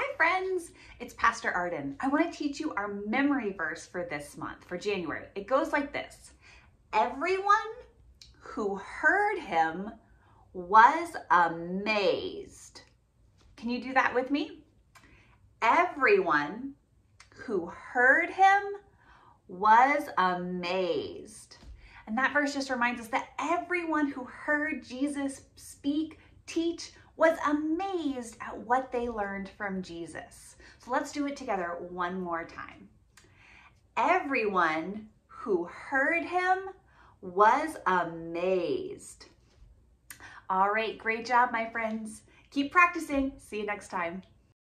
Hi friends, it's Pastor Arden. I want to teach you our memory verse for this month, for January. It goes like this. Everyone who heard him was amazed. Can you do that with me? Everyone who heard him was amazed. And that verse just reminds us that everyone who heard Jesus speak, was amazed at what they learned from Jesus. So let's do it together one more time. Everyone who heard him was amazed. All right, great job, my friends. Keep practicing. See you next time.